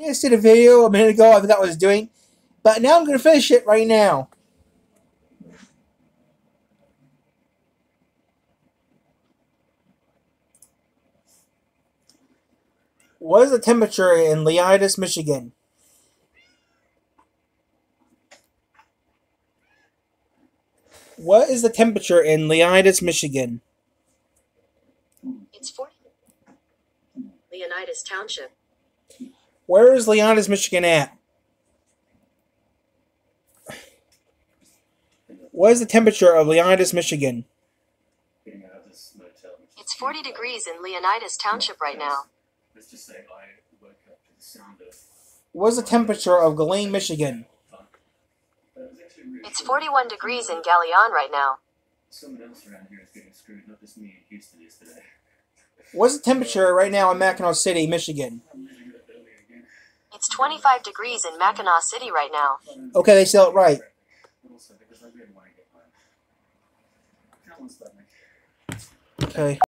I just did a video a minute ago. I forgot what I was doing. But now I'm going to finish it right now. What is the temperature in Leonidas, Michigan? What is the temperature in Leonidas, Michigan? It's 40. Leonidas Township. Where is Leonidas, Michigan at? What is the temperature of Leonidas, Michigan? getting out of this motel. It's 40 degrees in Leonidas Township right now. Let's just say I woke up to the sound of. What is the temperature of Galien, Michigan? That was actually really It's 41 degrees in Galien right now. Someone else around here is getting screwed, not just me in Houston yesterday. What's the temperature right now in Mackinaw City, Michigan? I'm losing it early again. It's 25 degrees in Mackinaw City right now. Okay, they sell it right. Okay.